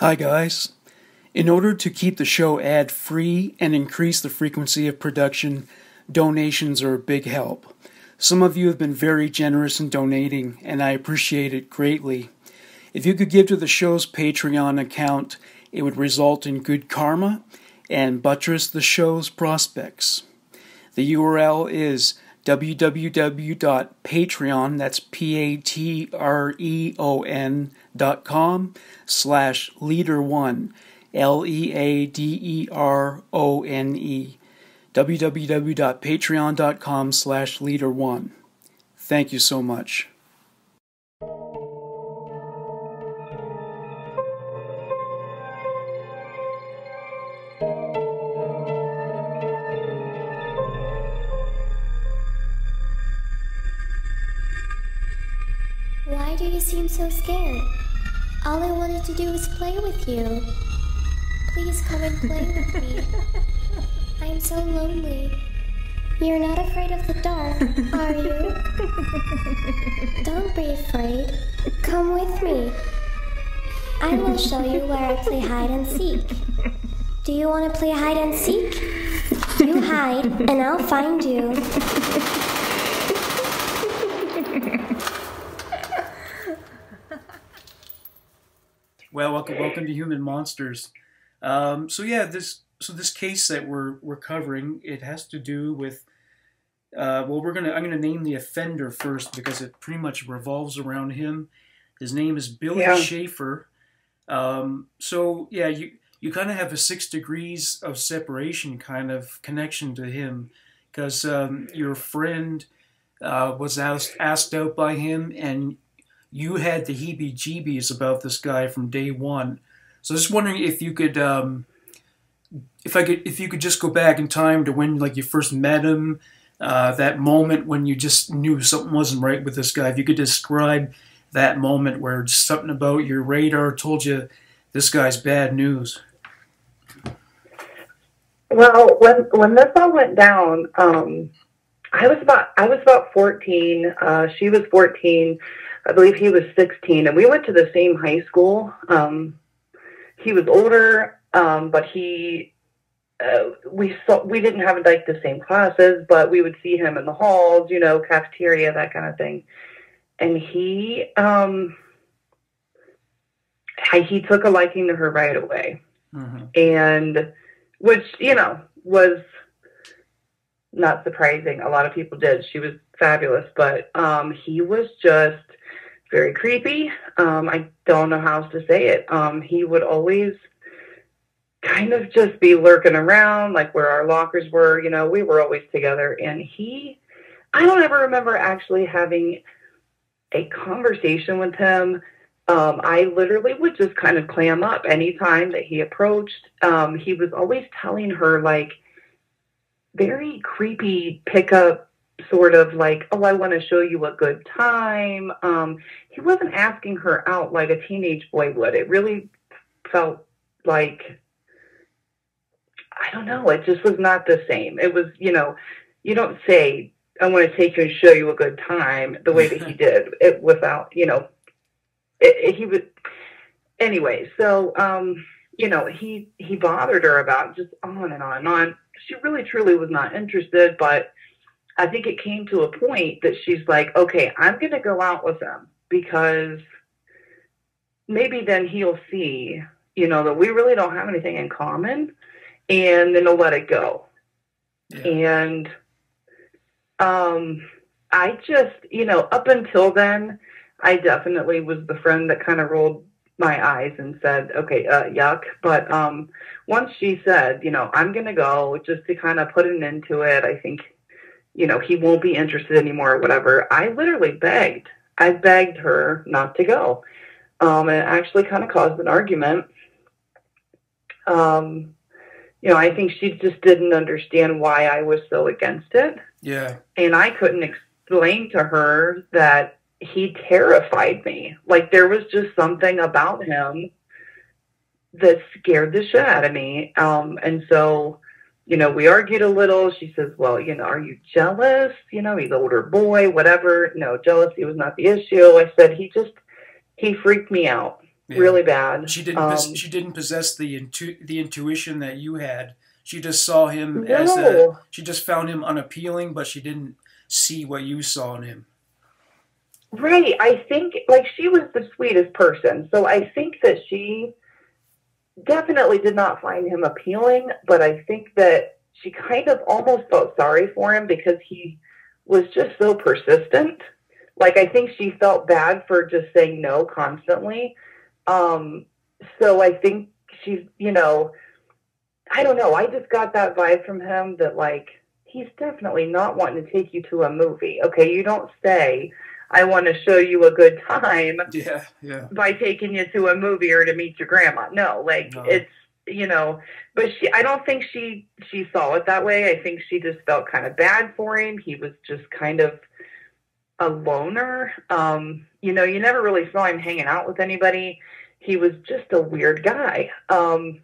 Hi, guys. In order to keep the show ad free and increase the frequency of production, donations are a big help. Some of you have been very generous in donating, and I appreciate it greatly. If you could give to the show's Patreon account, it would result in good karma and buttress the show's prospects. The URL is www.patreon, that's P-A-T-R-E-O-N dot com slash leader1, L-E-A-D-E-R-O-N-E, www.patreon.com slash leader1. Thank you so much. So scared? All I wanted to do was play with you. Please come and play with me. I'm so lonely. You're not afraid of the dark, are you? Don't be afraid. Come with me. I will show you where I play hide and seek. Do you want to play hide and seek? You hide, and I'll find you. Well, welcome, welcome to Human Monsters. Um, so yeah, this so this case that we're we're covering it has to do with. Uh, well, we're gonna I'm gonna name the offender first because it pretty much revolves around him. His name is Billy Yeah. Shafer. Um, so yeah, you you kind of have a six degrees of separation kind of connection to him because um, your friend uh, was asked asked out by him and you had the heebie-jeebies about this guy from day one. So just wondering if you could, um, if I could, if you could just go back in time to when like you first met him, uh, that moment when you just knew something wasn't right with this guy. If you could describe that moment where something about your radar told you this guy's bad news. Well, when when this all went down, um, I was about I was about fourteen. Uh, she was fourteen. I believe he was sixteen, and we went to the same high school. Um, he was older, um, but he uh, we saw we didn't have like the same classes, but we would see him in the halls, you know, cafeteria, that kind of thing. And he um, he took a liking to her right away Mm-hmm. and which you know was not surprising a lot of people did she was fabulous but um he was just very creepy. Um i don't know how else to say it. Um he would always kind of just be lurking around like where our lockers were you know we were always together. And he i don't ever remember actually having a conversation with him. Um, I literally would just kind of clam up anytime that he approached. Um, he was always telling her like very creepy pickup sort of like, oh, I want to show you a good time. Um, he wasn't asking her out like a teenage boy would. It really felt like I don't know. It just was not the same. It was, you know, you don't say, I want to take you and show you a good time the way that he did it without, you know, it, it- he would, anyway. So, um, you know, he, he bothered her about just on and on and on. She really truly was not interested, but I think it came to a point that she's like, okay, I'm going to go out with him because maybe then he'll see, you know, that we really don't have anything in common and then he'll let it go. Yeah. And um, I just, you know, up until then, I definitely was the friend that kind of rolled my eyes and said, okay, uh, yuck. But um, once she said, you know, I'm going to go just to kind of put an end to it, I think, you know, he won't be interested anymore or whatever. I literally begged. I begged her not to go. Um, and it actually kind of caused an argument. Um, you know, I think she just didn't understand why I was so against it. Yeah. And I couldn't explain to her that he terrified me. Like there was just something about him that scared the shit out of me. Um, and so, you know, we argued a little. She says, Well, you know, are you jealous? You know, he's older boy, whatever. No, jealousy was not the issue. I said, He just, he freaked me out. Yeah. really bad. She didn't. Um, she didn't possess the intu- the intuition that you had. She just saw him as a. She just found him unappealing, but she didn't see what you saw in him. Right. I think like she was the sweetest person. So I think that she definitely did not find him appealing, but I think that she kind of almost felt sorry for him because he was just so persistent. Like I think she felt bad for just saying no constantly. Um so I think she's, you know, I don't know. I just got that vibe from him that like he's definitely not wanting to take you to a movie. Okay, you don't say I want to show you a good time Yeah, yeah, by taking you to a movie or to meet your grandma. No, like No. it's you know, but she I don't think she she saw it that way. I think she just felt kind of bad for him. He was just kind of a loner. Um, you know, you never really saw him hanging out with anybody. He was just a weird guy. Um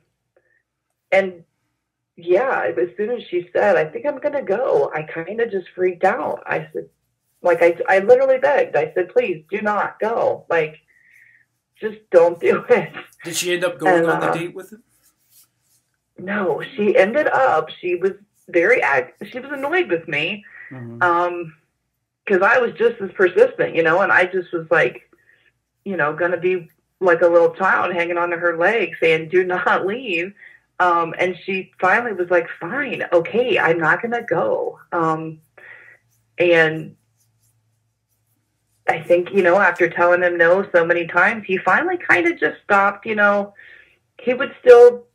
and yeah, as soon as she said, I think I'm gonna go, I kind of just freaked out. I said, like I, I literally begged. I said, please do not go. Like, just don't do it. Did she end up going And, on the uh, date with him? No, she ended up. She was very. ag- She was annoyed with me. Mhm. Um, because I was just as persistent, you know, and I just was like, you know, gonna be like a little child hanging onto her leg, saying, "Do not leave." Um, and she finally was like, "Fine, okay, I'm not gonna go." Um, and I think, you know, after telling him no so many times, he finally kind of just stopped. You know, he would still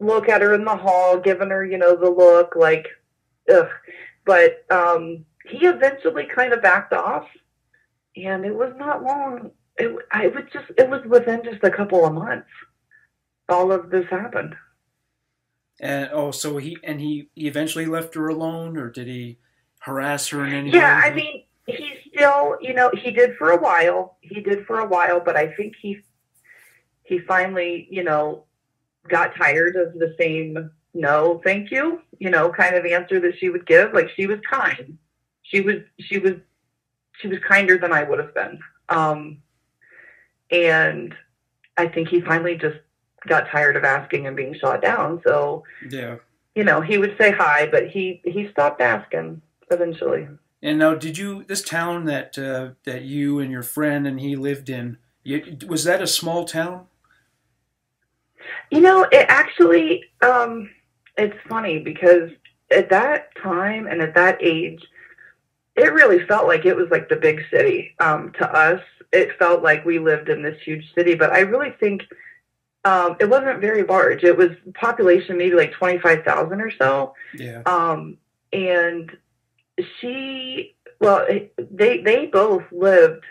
look at her in the hall, giving her, you know, the look like, ugh. But um, he eventually kind of backed off, and it was not long. It, I would just, it was within just a couple of months. All of this happened. And oh, so he and he, he eventually left her alone, or did he harass her in any Yeah, way? I mean, still, you know, he did for a while. He did for a while, but I think he he finally, you know, got tired of the same no, thank you, you know, kind of answer that she would give. Like she was kind. She was she was she was kinder than I would have been. Um and I think he finally just got tired of asking and being shot down. So, yeah. you know, he would say hi, but he he stopped asking eventually. And now, did you this town that uh, that you and your friend and he lived in? You, was that a small town? You know, it actually, um, it's funny because at that time and at that age, it really felt like it was like the big city. Um, to us, it felt like we lived in this huge city, but I really think um, it wasn't very large. It was population maybe like 25,000 or so. Yeah. Um, and she, well, they they both lived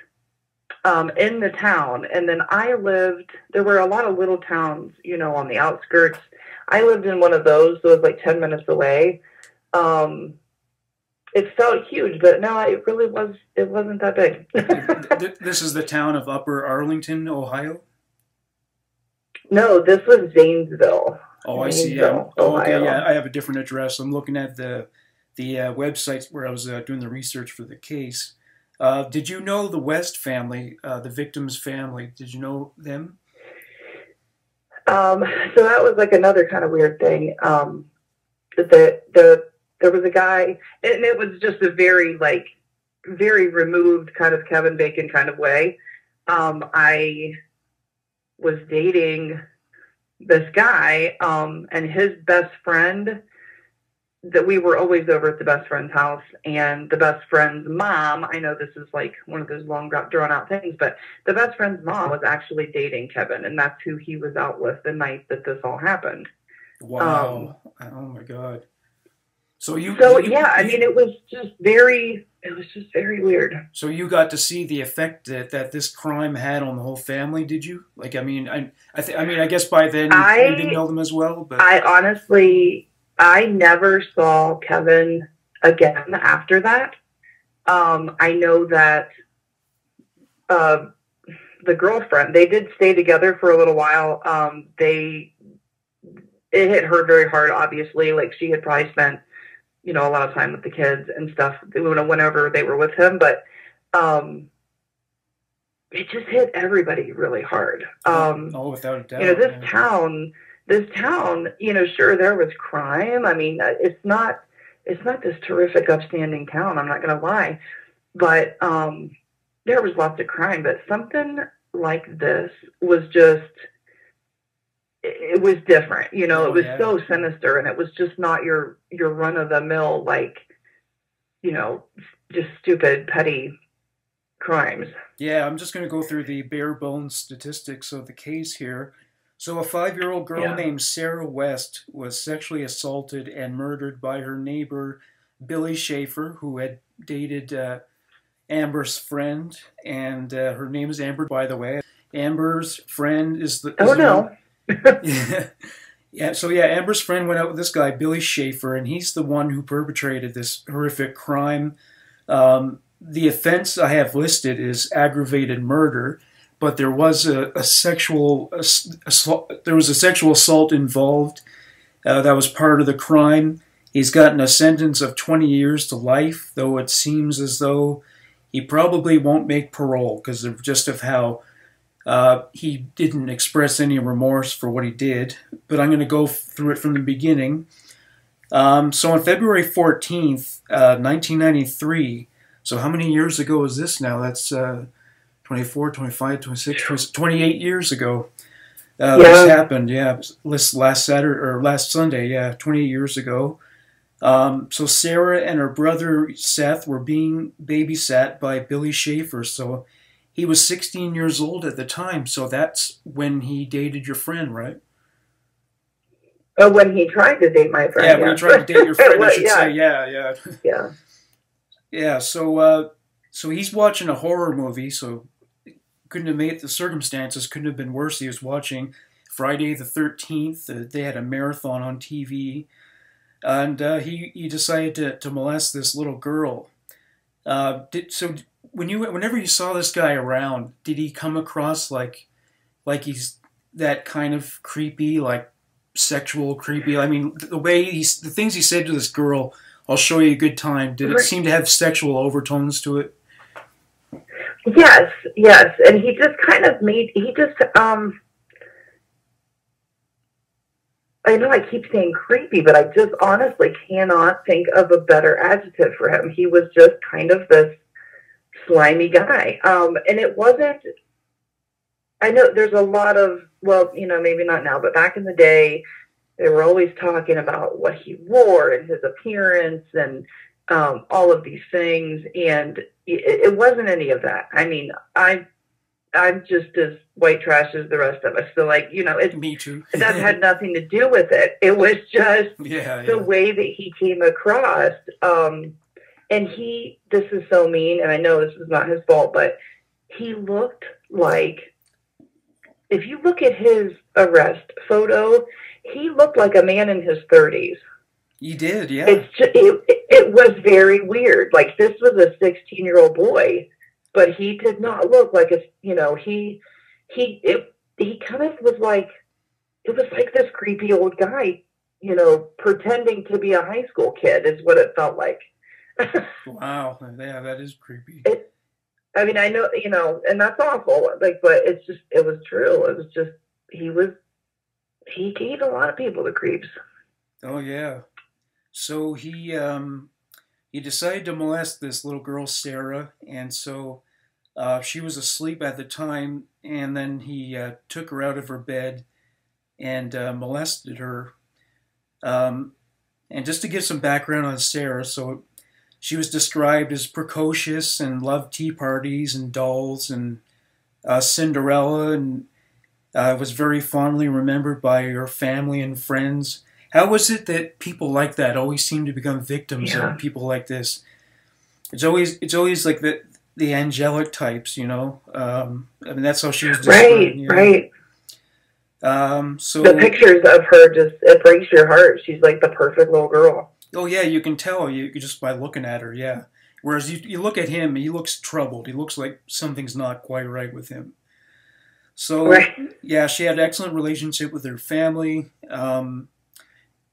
um, in the town, and then I lived. There were a lot of little towns, you know, on the outskirts. I lived in one of those, so it was like ten minutes away. Um, it felt huge, but no, it really was. It wasn't that big. This is the town of Upper Arlington, Ohio. no, this was Zanesville. Oh, I see. Yeah. Oh, okay. Ohio. Yeah, I have a different address. I'm looking at the the uh, websites where I was uh, doing the research for the case. Uh, did you know the West family, uh, the victim's family? Did you know them? Um, so that was like another kind of weird thing. Um, the the there was a guy, and it was just a very like very removed kind of Kevin Bacon kind of way. Um, I was dating this guy, um, and his best friend. That we were always over at the best friend's house, and the best friend's mom. I know this is like one of those long drawn out things, but the best friend's mom was actually dating Kevin, and that's who he was out with the night that this all happened. Wow. oh my God. So you. Um, So you- yeah, I mean, it was just very, it was just very weird. So you got to see the effect that, that this crime had on the whole family, did you? Like, I mean, I, I, th- I mean, I guess by then you, I- you didn't know them as well, but I honestly, I never saw Kevin again after that. Um, I know that uh, the girlfriend, they did stay together for a little while. Um, they, it hit her very hard, obviously. Like she had probably spent, you know, a lot of time with the kids and stuff whenever they were with him. But um, it just hit everybody really hard. Um, oh, without a doubt. you know, this yeah. town, this town, you know, sure there was crime. I mean, uh, it's not, it's not this terrific, upstanding town. I'm not going to lie, but um, there was lots of crime. But something like this was just, it it was different. You know, Oh, it was yeah. so sinister, and it was just not your your run of the mill like, you know, just stupid, petty crimes. Yeah, I'm just going to go through the bare bones statistics of the case here. So, a five year old girl Yeah. named Sara West was sexually assaulted and murdered by her neighbor, Billy Shafer, who had dated uh, Amber's friend. And uh, her name is Amber, by the way. Amber's friend is the. Oh is the no. yeah. Yeah, so yeah, Amber's friend went out with this guy, Billy Shafer, and he's the one who perpetrated this horrific crime. Um, the offense I have listed is aggravated murder, but there was a, a sexual assault, there was a sexual assault involved. Uh, that was part of the crime. He's gotten a sentence of 20 years to life, though it seems as though he probably won't make parole because of just of how uh, he didn't express any remorse for what he did, but I'm going to go through it from the beginning. Um, so on February 14th, uh, 1993, so how many years ago is this now? That's uh, 24, 25, 26, 20 28 years ago. Uh, This happened, yeah, this last Saturday or last Sunday, yeah, 28 years ago. Um, so Sara and her brother Seth were being babysat by Billy Shafer. So he was 16 years old at the time. So that's when he dated your friend, right? Oh, when he tried to date my friend. yeah, when you tried to date your friend, I should yeah. say, yeah, yeah. Yeah. Yeah, so uh, so he's watching a horror movie, so couldn't have made the circumstances couldn't have been worse. He was watching Friday the Thirteenth. Uh, they had a marathon on TV, and uh, he he decided to, to molest this little girl. Uh, did, so when you whenever you saw this guy around, did he come across like like he's that kind of creepy, like sexual creepy? I mean, the way he's the things he said to this girl. I'll show you a good time. Did it seem to have sexual overtones to it? Yes, yes, and he just kind of made he just um. I know I keep saying creepy, but I just honestly cannot think of a better adjective for him. He was just kind of this slimy guy, um, and it wasn't. I know there's a lot of well, you know, maybe not now, but back in the day, they were always talking about what he wore and his appearance and um, all of these things, and it, wasn't any of that. I mean, I I'm just as white trash as the rest of us. So, like, you know, it Me too. that had nothing to do with it. It was just yeah, the yeah. way that he came across. Um, and he, this is so mean, and I know this is not his fault, but he looked like, if you look at his arrest photo, he looked like a man in his 30s. You did, yeah. It's just, it, it was very weird. Like this was a 16 year old boy, but he did not look like a, you know, he, he, it, he kind of was like, it was like this creepy old guy, you know, pretending to be a high school kid is what it felt like. wow. Yeah, that is creepy. It, I mean, I know, you know, and that's awful. Like, but it's just, it was true. It was just, he was, he gave a lot of people the creeps. Oh yeah. So he um he decided to molest this little girl Sara, and so uh, she was asleep at the time, and then he uh, took her out of her bed and uh, molested her. Um, and just to give some background on Sara, so she was described as precocious and loved tea parties and dolls and uh, Cinderella, and uh, was very fondly remembered by her family and friends. How was it that people like that always seem to become victims Yeah. of people like this? It's always it's always like the the angelic types, you know. Um, I mean, that's how she was described. Right, you know. right. Um, so The pictures of her just, it breaks your heart. She's like the perfect little girl. Oh yeah, you can tell you you just by looking at her. Yeah. Whereas you you look at him, he looks troubled. He looks like something's not quite right with him. So Right. yeah, she had an excellent relationship with her family. Um,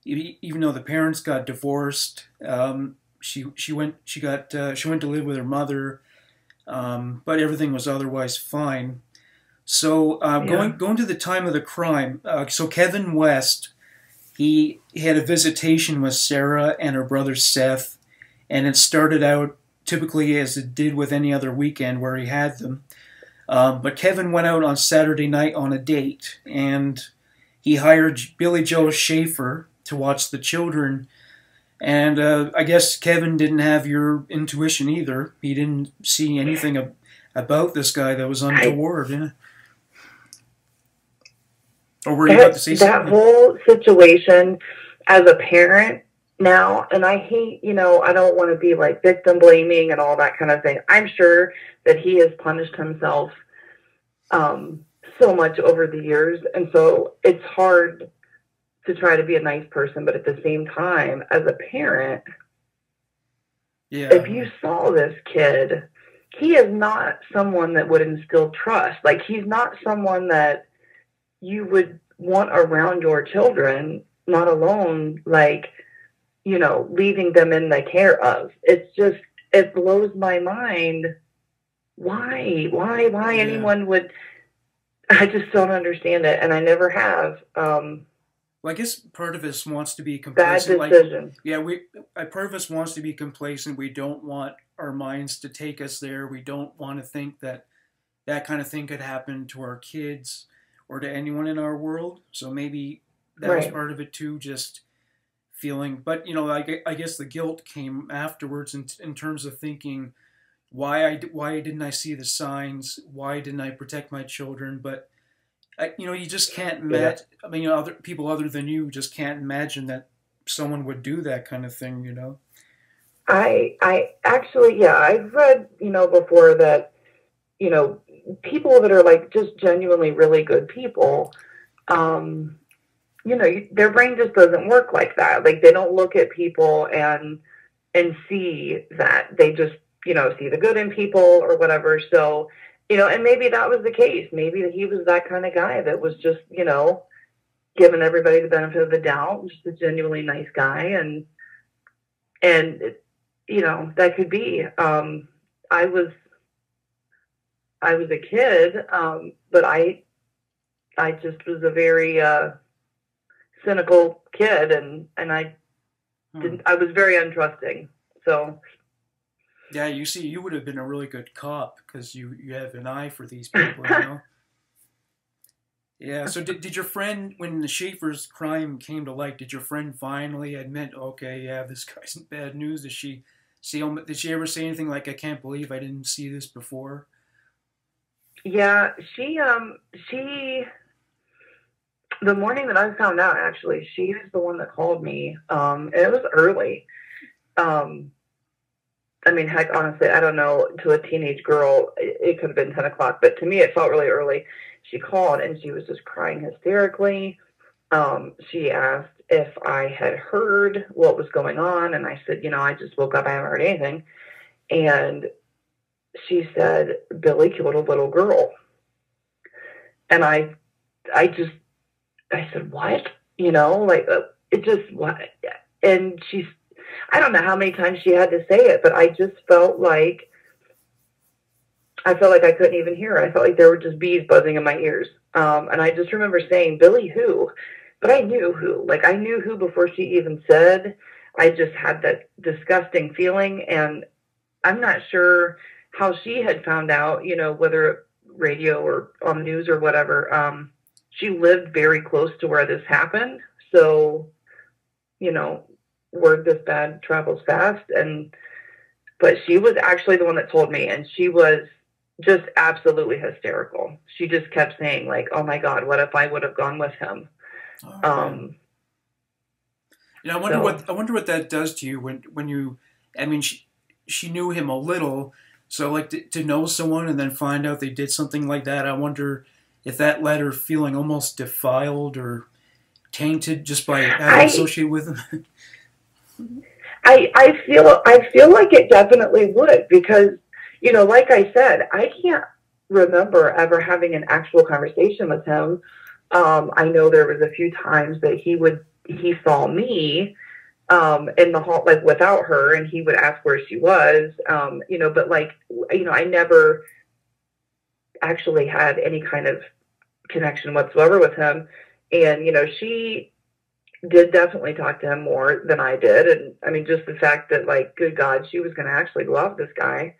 even though the parents got divorced, um, she she went she got uh, she went to live with her mother. um, but everything was otherwise fine. So uh, Yeah. going going to the time of the crime. Uh, so Kevin West, he, he had a visitation with Sara and her brother Seth, and it started out typically as it did with any other weekend where he had them. Um, but Kevin went out on Saturday night on a date, and he hired Billy Joe Shafer to watch the children. And uh, I guess Kevin didn't have your intuition either. He didn't see anything ab- about this guy that was untoward. Yeah. Or were you about to that, that something? whole situation as a parent now and i hate you know i don't want to be like victim blaming and all that kind of thing i'm sure that he has punished himself um, so much over the years and so it's hard to try to be a nice person but at the same time as a parent yeah. if you saw this kid, he is not someone that would instill trust. Like he's not someone that you would want around your children, not alone, like, you know, leaving them in the care of. It's just it blows my mind. Why? Why why Yeah. anyone would I just don't understand it and I never have. Um Well, I guess part of us wants to be bad complacent. Like, yeah, we part of us wants to be complacent. We don't want our minds to take us there. We don't want to think that that kind of thing could happen to our kids or to anyone in our world. So maybe that was part of it too. Just feeling, but you know, I, I guess the guilt came afterwards in, in terms of thinking why I why didn't I see the signs? Why didn't I protect my children? But I, you know, you just can't Yeah. imagine. I mean, you know, other people other than you just can't imagine that someone would do that kind of thing. You know. I I actually yeah, I've read, you know, before that, you know, people that are like just genuinely really good people, um, you know, their brain just doesn't work like that. Like they don't look at people and and see that. They just, you know, see the good in people or whatever. So, you know, and maybe that was the case. Maybe he was that kind of guy that was just, you know, giving everybody the benefit of the doubt, just a genuinely nice guy and and you know that could be um i was i was a kid um but i i just was a very uh cynical kid and and i Hmm. didn't i was very untrusting so Yeah, you see, you would have been a really good cop because you you have an eye for these people. You know. Yeah. So did, did your friend, when the Shafer's crime came to light, did your friend finally admit, okay, yeah, this guy's bad news? Did she see? Did she ever say anything like, "I can't believe I didn't see this before"? yeah she um she the morning that i found out actually she was the one that called me um and it was early um I mean, heck, honestly, I don't know. To a teenage girl, it, it could have been 10 o'clock, but to me, it felt really early. She called and she was just crying hysterically. Um, she asked if I had heard what was going on, and I said, you know, I just woke up, I haven't heard anything. And she said, Billy killed a little girl. And I, I just, I said, what? You know, like, uh, it just, what? And she's, I don't know how many times she had to say it, but I just felt like I felt like I couldn't even hear. I felt like there were just bees buzzing in my ears. Um, and I just remember saying, Billy who? But I knew who. Like I knew who before she even said. I just had that disgusting feeling and I'm not sure how she had found out, you know, whether radio or on news or whatever. Um, she lived very close to where this happened. So, you know, word this bad travels fast and but she was actually the one that told me and she was just absolutely hysterical she just kept saying like oh my god what if i would have gone with him Oh, um You know, I wonder So- what I wonder what that does to you when when you. I mean, she she knew him a little, so like to, to know someone and then find out they did something like that. I wonder if that led her feeling almost defiled or tainted just by having associated with him. I I feel I feel like it definitely would because you know, like I said, I can't remember ever having an actual conversation with him. Um, I know there was a few times that he would he saw me um, in the hall, like without her, and he would ask where she was, um, you know, but like, you know, I never actually had any kind of connection whatsoever with him. And, you know, she did definitely talk to him more than I did. And I mean, just the fact that, like, good God, she was going to actually love this guy.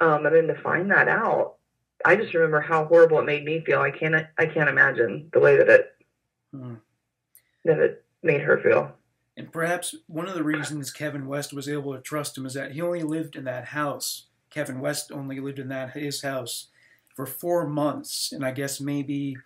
Um, and then to find that out, I just remember how horrible it made me feel. I can't, I can't imagine the way that it, hmm. that it made her feel. And perhaps one of the reasons Kevin West was able to trust him is that he only lived in that house. Kevin West only lived in that his house for four months, and I guess maybe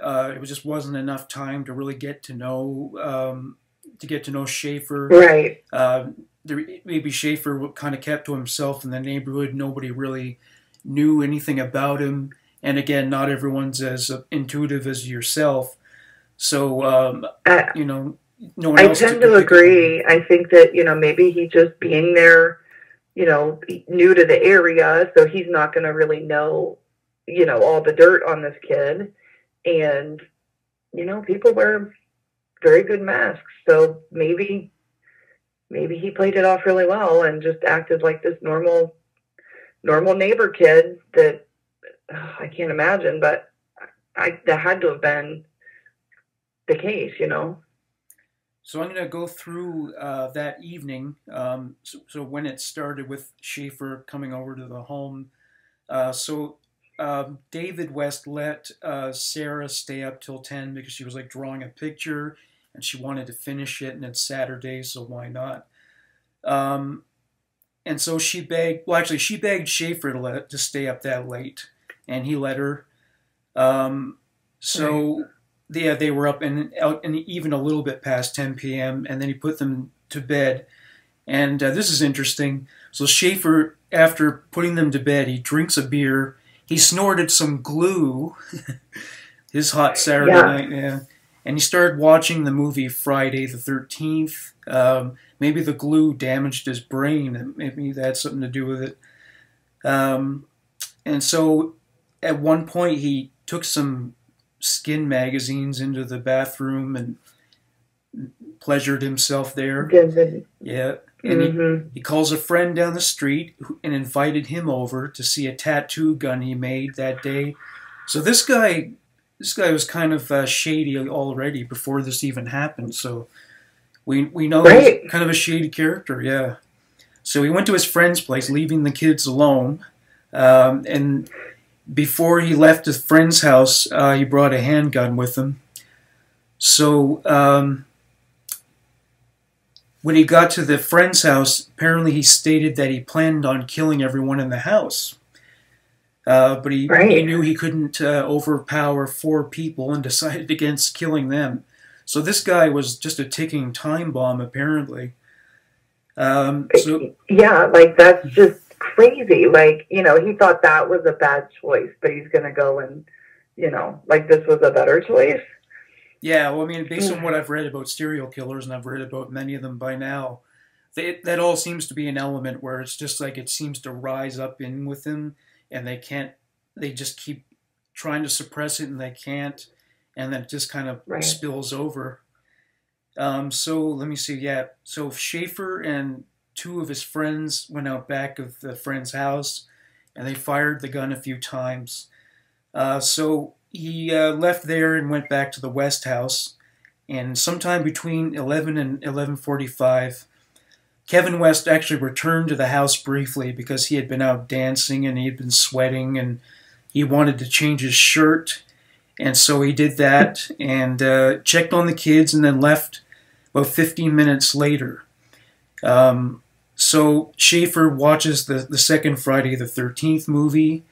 uh, it just wasn't enough time to really get to know um, to get to know Shafer. Right. Uh, there, maybe Shafer kind of kept to himself in the neighborhood. Nobody really knew anything about him. And again, not everyone's as intuitive as yourself. So, um, uh, you know, no one I tend to, to agree. I think that, you know, maybe he just being there, you know, new to the area, so he's not going to really know, you know, all the dirt on this kid and you know people wear very good masks. So maybe maybe he played it off really well and just acted like this normal normal neighbor kid that i can't imagine but i that had to have been the case you know? So i'm going to go through uh, that evening. Um, so, so, when it started with shafer coming over to the home uh, so um, David West let uh, Sara stay up till 10 because she was like drawing a picture and she wanted to finish it, and it's Saturday, so why not? Um, and so she begged, well, actually, she begged Shafer to, let, to stay up that late, and he let her. Um, so, yeah, they were up and out and even a little bit past 10 p.m., and then he put them to bed. And uh, this is interesting. So Shafer, after putting them to bed, he drinks a beer he snorted some glue his hot Saturday yeah. night, yeah. And he started watching the movie Friday the 13th. Um, maybe the glue damaged his brain. Maybe that had something to do with it. Um, and so at one point, he took some skin magazines into the bathroom and pleasured himself there. Yeah. And mm-hmm. he, he calls a friend down the street and invited him over to see a tattoo gun he made that day. So this guy, this guy was kind of uh, shady already before this even happened. So we we know right. he's kind of a shady character, yeah. So he went to his friend's place, leaving the kids alone. Um, and before he left his friend's house, uh, he brought a handgun with him. So um, when he got to the friend's house, apparently he stated that he planned on killing everyone in the house. Uh, but he, right. he, knew he couldn't uh, overpower four people and decided against killing them. So this guy was just a ticking time bomb, apparently. Um, so yeah, like that's just crazy. Like you know, he thought that was a bad choice, but he's going to go and you know, like this was a better choice. Yeah, well, I mean, based on what I've read about serial killers, and I've read about many of them by now, they, that all seems to be an element where it's just like it seems to rise up in with them, and they can't. They just keep trying to suppress it, and they can't, and then it just kind of right. spills over. Um, so let me see. Yeah, so Shafer and two of his friends went out back of the friend's house, and they fired the gun a few times. Uh, so he uh, left there and went back to the West House. And sometime between 11 and 11:45, Kevin West actually returned to the house briefly because he had been out dancing and he had been sweating and he wanted to change his shirt. And so he did that and uh, checked on the kids and then left about 15 minutes later. Um, so Shafer watches the, the second Friday the 13th movie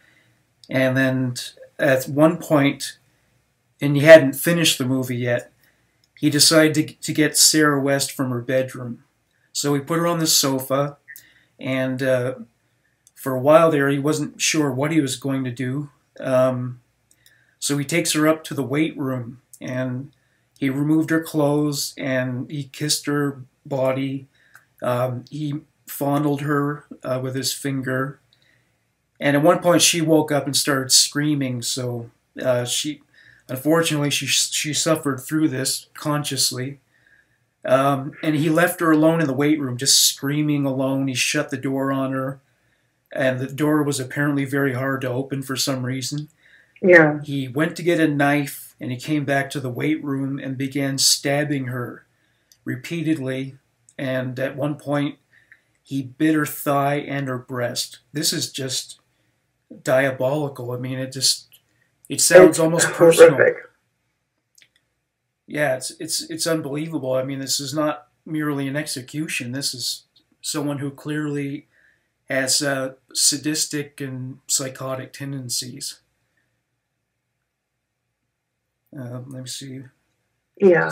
and then at one point, and he hadn't finished the movie yet, he decided to, to get Sara West from her bedroom. So he put her on the sofa, and uh, for a while there, he wasn't sure what he was going to do. Um, so he takes her up to the weight room, and he removed her clothes, and he kissed her body. Um, he fondled her uh, with his finger, and at one point, she woke up and started screaming. So uh, she, unfortunately, she she suffered through this consciously. Um, and he left her alone in the weight room, just screaming alone. He shut the door on her, and the door was apparently very hard to open for some reason. Yeah. He went to get a knife, and he came back to the weight room and began stabbing her repeatedly. And at one point, he bit her thigh and her breast. This is just diabolical. I mean, it just it sounds It's almost personal. horrific. Yeah, it's it's it's unbelievable. I mean, this is not merely an execution. This is someone who clearly has uh, sadistic and psychotic tendencies. Uh, let me see. Yeah.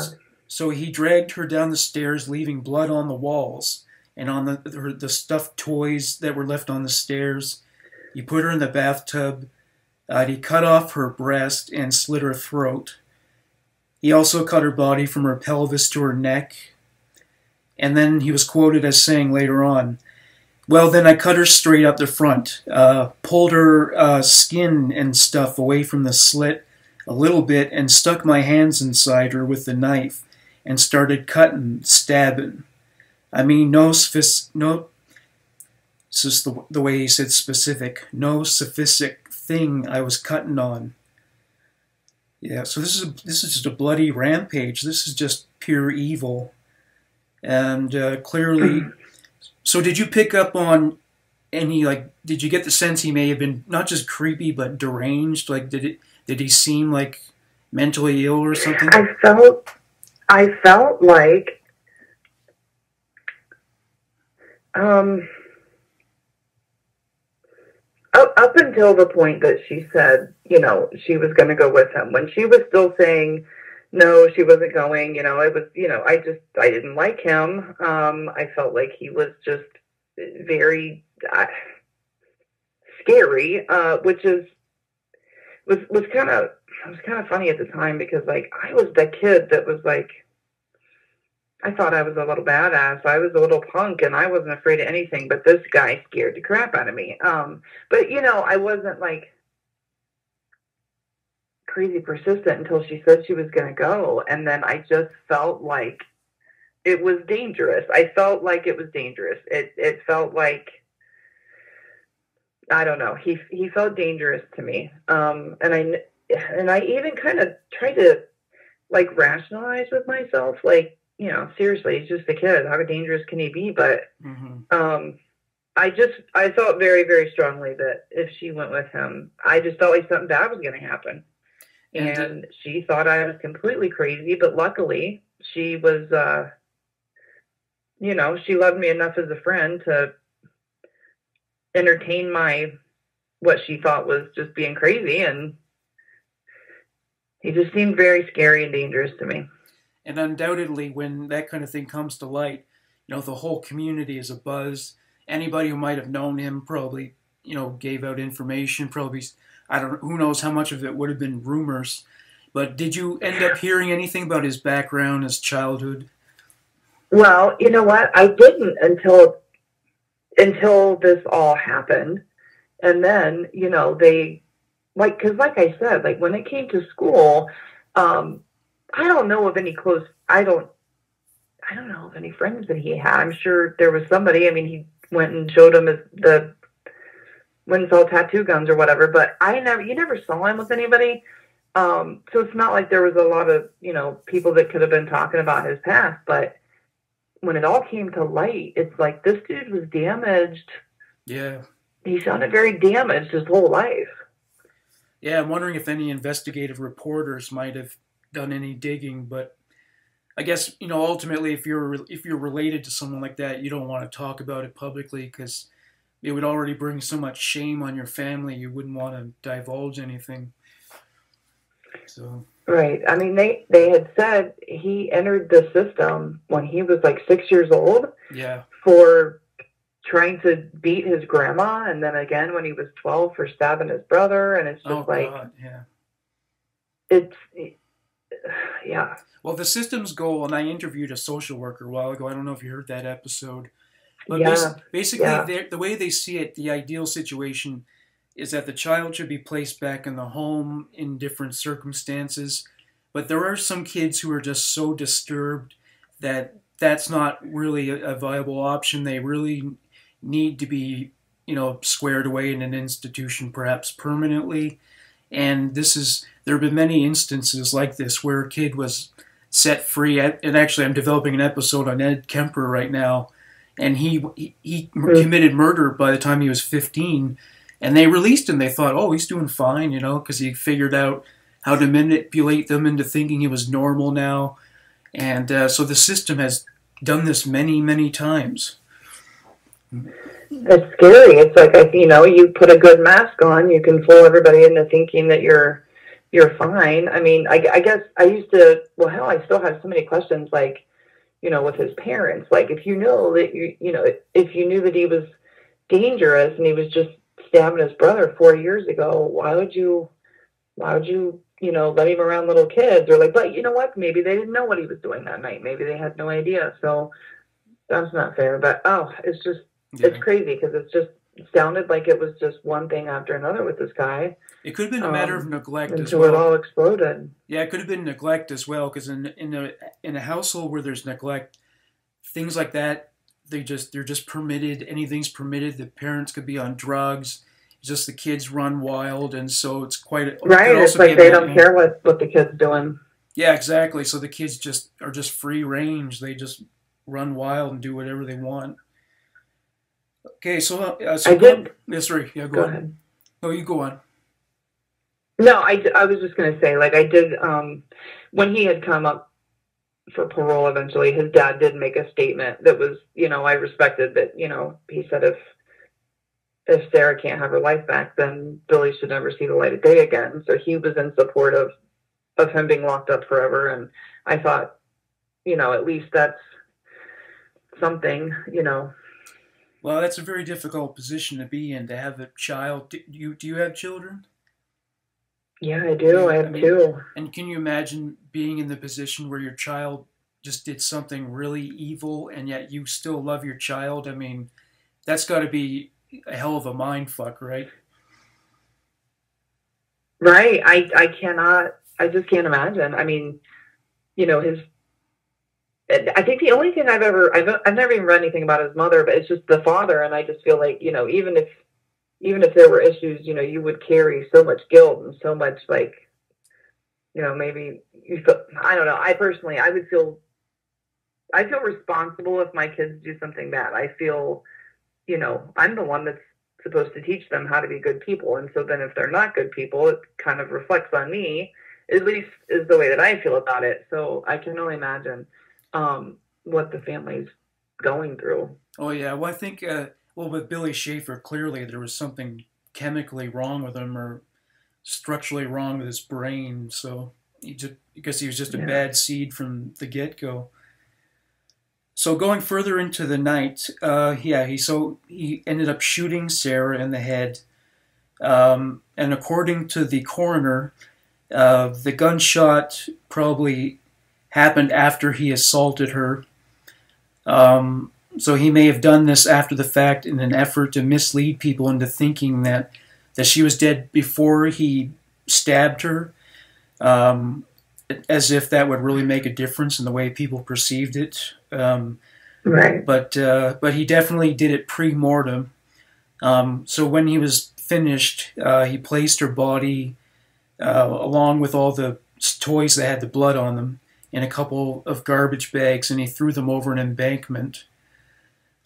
So he dragged her down the stairs, leaving blood on the walls and on the the stuffed toys that were left on the stairs. He put her in the bathtub. Uh, he cut off her breast and slit her throat. He also cut her body from her pelvis to her neck. And then he was quoted as saying later on, "Well, then I cut her straight up the front, uh, pulled her uh, skin and stuff away from the slit." A little bit and stuck my hands inside her with the knife and started cutting, stabbing. I mean, no no. This is the, the way he said specific. No sophistic thing I was cutting on. Yeah, so this is this is just a bloody rampage. This is just pure evil, and uh, clearly. So, did you pick up on any like? Did you get the sense he may have been not just creepy but deranged? Like, did it? Did he seem like mentally ill or something? I felt I felt like um up, up until the point that she said, you know, she was going to go with him. When she was still saying no, she wasn't going, you know, it was, you know, I just I didn't like him. Um I felt like he was just very uh, scary, uh which is was was kind of it was kind of funny at the time because like I was the kid that was like I thought I was a little badass. I was a little punk and I wasn't afraid of anything, but this guy scared the crap out of me. Um but you know, I wasn't like crazy persistent until she said she was going to go and then I just felt like it was dangerous. I felt like it was dangerous. It it felt like I don't know. He he felt dangerous to me. Um, and I and I even kind of tried to like rationalize with myself, like you know, seriously, he's just a kid. How dangerous can he be? But hmm um, I just I felt very very strongly that if she went with him, I just felt like something bad was going to happen. And, And she thought I was completely crazy, but luckily she was, uh, you know, she loved me enough as a friend to entertain my what she thought was just being crazy, and he just seemed very scary and dangerous to me. And undoubtedly, when that kind of thing comes to light, you know, the whole community is a buzz. Anybody who might have known him probably, you know, gave out information. Probably, I don't. Who knows how much of it would have been rumors. But did you end up hearing anything about his background, his childhood? Well, you know what? I didn't until until this all happened, and then you know they like because like I said, like when it came to school, um, I don't know of any close. I don't. I don't know of any friends that he had. I'm sure there was somebody. I mean, he went and showed him the Winsell tattoo guns or whatever, but I never. You never saw him with anybody. Um, so it's not like there was a lot of you know people that could have been talking about his past, but when it all came to light, it's like this dude was damaged. Yeah, He sounded very damaged his whole life. yeah. I'm wondering if any investigative reporters might have done any digging, but I guess you know ultimately, if you're if you're related to someone like that, you don't want to talk about it publicly because it would already bring so much shame on your family. You wouldn't want to divulge anything. So Right. I mean, they they had said he entered the system when he was like six years old yeah, for trying to beat his grandma, and then again when he was twelve for stabbing his brother, and it's oh, just oh like god, yeah. it's yeah. Well, the system's goal, and I interviewed a social worker a while ago. I don't know if you heard that episode, but Yeah, bas- basically, yeah. the way they see it, the ideal situation is that the child should be placed back in the home in different circumstances. But there are some kids who are just so disturbed that that's not really a, a viable option. They really need to be, you know, squared away in an institution, perhaps permanently. And this is there have been many instances like this where a kid was set free. And actually, I'm developing an episode on Ed Kemper right now, and he he, he committed murder by the time he was 15, and they released him. They thought, oh, he's doing fine, you know, because he figured out how to manipulate them into thinking he was normal now, and uh, so the system has done this many, many times. It's scary. It's like you know, you put a good mask on, you can fool everybody into thinking that you're you're fine. I mean, I, I guess I used to. Well, hell, I still have so many questions. Like, you know, with his parents. Like, if you know that you, you know, if you knew that he was dangerous and he was just stabbing his brother four years ago, why would you? Why would you you know, let him around little kids or like, but you know what? Maybe they didn't know what he was doing that night. Maybe they had no idea. So that's not fair. But oh, it's just, yeah. it's crazy because it's just sounded like it was just one thing after another with this guy. It could have been a matter um, of neglect as well. it all exploded. Yeah, it could have been neglect as well because in in a in a household where there's neglect, things like that they just they're just permitted. Anything's permitted. The parents could be on drugs just the kids run wild, and so it's quite a, right. It's like they don't care what what the kids doing. Yeah, exactly. So the kids just are just free range. They just run wild and do whatever they want. Okay, so, uh, so I did. Yes, right. Yeah, go, go ahead. Oh, you go on. No, I, I was just going to say, like, I did, um, when he had come up for parole eventually, his dad did make a statement that was, you know, I respected that, you know, he said if if Sara can't have her life back, then Billy should never see the light of day again. So he was in support of of him being locked up forever. And I thought, you know, at least that's something, you know. Well, that's a very difficult position to be in to have a child. Do you do you have children? Yeah, I do. I have I mean, two. And can you imagine being in the position where your child just did something really evil and yet you still love your child? I mean, that's got to be a hell of a mind fuck, right? Right. I I cannot. I just can't imagine. I mean, you know, his. I think the only thing I've ever I've I've never even read anything about his mother, but it's just the father, and I just feel like you know, even if even if there were issues, you know, you would carry so much guilt and so much like, you know, maybe you feel, I don't know. I personally, I would feel, I feel responsible if my kids do something bad. I feel you know, I'm the one that's supposed to teach them how to be good people. And so then if they're not good people, it kind of reflects on me, at least is the way that I feel about it. So I can only imagine um, what the family's going through. Oh, yeah. Well, I think, uh, well, with Billy Shafer, clearly there was something chemically wrong with him or structurally wrong with his brain. So he just, because he was just a yeah. bad seed from the get go. So going further into the night, uh, yeah, he so he ended up shooting Sara in the head, um, and according to the coroner, uh, the gunshot probably happened after he assaulted her. Um, so he may have done this after the fact in an effort to mislead people into thinking that that she was dead before he stabbed her, um, as if that would really make a difference in the way people perceived it. Um, right. But uh, but he definitely did it pre-mortem. Um, so when he was finished, uh, he placed her body uh, along with all the toys that had the blood on them in a couple of garbage bags, and he threw them over an embankment.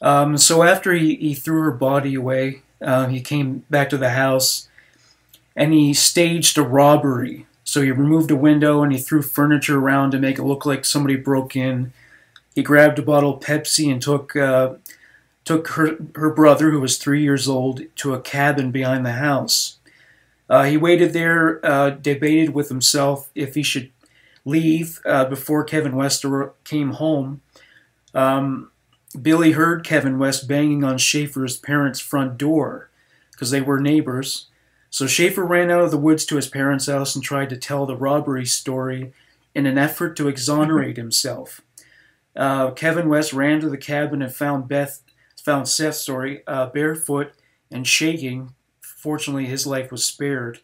Um, so after he, he threw her body away, uh, he came back to the house and he staged a robbery. So he removed a window and he threw furniture around to make it look like somebody broke in he grabbed a bottle of Pepsi and took uh, took her her brother, who was three years old, to a cabin behind the house. Uh, he waited there, uh, debated with himself if he should leave uh, before Kevin West came home. Um, Billy heard Kevin West banging on Shafer's parents' front door because they were neighbors. So Shafer ran out of the woods to his parents' house and tried to tell the robbery story in an effort to exonerate himself. Uh, Kevin West ran to the cabin and found Beth, found Seth, sorry, uh, barefoot and shaking. Fortunately, his life was spared.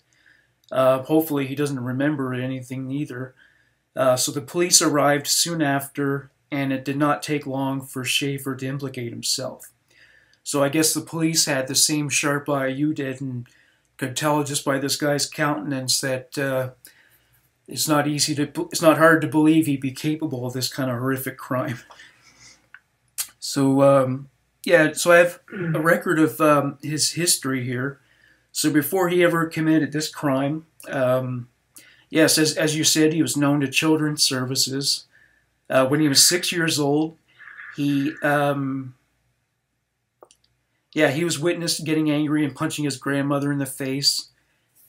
Uh, hopefully, he doesn't remember anything either. Uh, so the police arrived soon after, and it did not take long for Shafer to implicate himself. So I guess the police had the same sharp eye you did and could tell just by this guy's countenance that uh, it's not easy to, it's not hard to believe he'd be capable of this kind of horrific crime. So um, yeah, so I have a record of um, his history here. So before he ever committed this crime, um, yes, as, as you said, he was known to children's services. Uh, when he was six years old, he, um, yeah, he was witnessed getting angry and punching his grandmother in the face.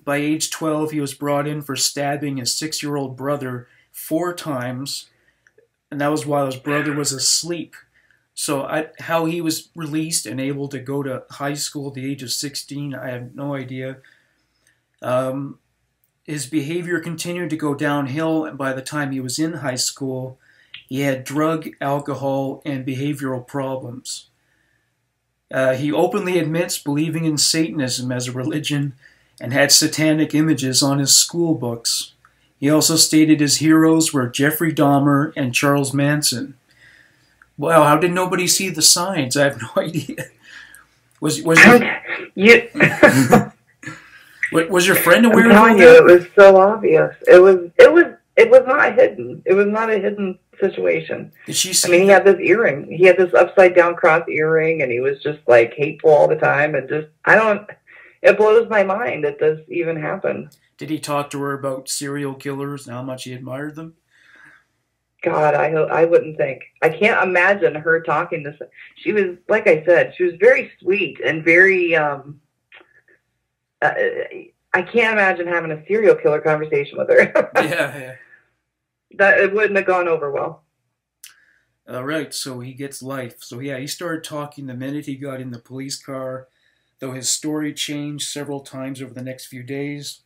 By age 12, he was brought in for stabbing his six year old brother four times, and that was while his brother was asleep. So I, how he was released and able to go to high school at the age of 16, I have no idea. Um, his behavior continued to go downhill, and by the time he was in high school, he had drug, alcohol, and behavioral problems. Uh, he openly admits believing in Satanism as a religion and had satanic images on his school books. He also stated his heroes were Jeffrey Dahmer and Charles Manson. Well, how did nobody see the signs? I have no idea. Was was you, was your friend aware I'm of all telling you, it was so obvious. It was, it was, it was not hidden. It was not a hidden situation. Did she I see? mean, he had this earring. He had this upside down cross earring, and he was just like hateful all the time. And just, I don't. It blows my mind that this even happened. did he talk to her about serial killers and how much he admired them? God, I ho- I wouldn't think. I can't imagine her talking this. She was, like I said, she was very sweet and very. um uh, I can't imagine having a serial killer conversation with her. yeah, yeah. that it wouldn't have gone over well. All right, so he gets life. So yeah, he started talking the minute he got in the police car, though his story changed several times over the next few days.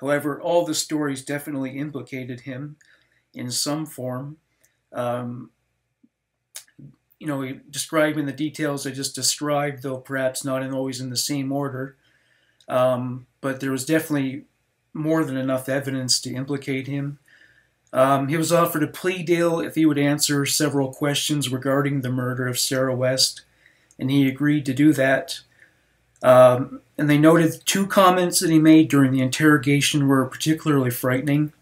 However, all the stories definitely implicated him in some form. Um, you know, describing the details I just described, though perhaps not in always in the same order. Um, but there was definitely more than enough evidence to implicate him. Um, he was offered a plea deal if he would answer several questions regarding the murder of Sara West, and he agreed to do that. Um, and they noted two comments that he made during the interrogation were particularly frightening.